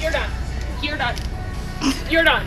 You're done. You're done. You're done.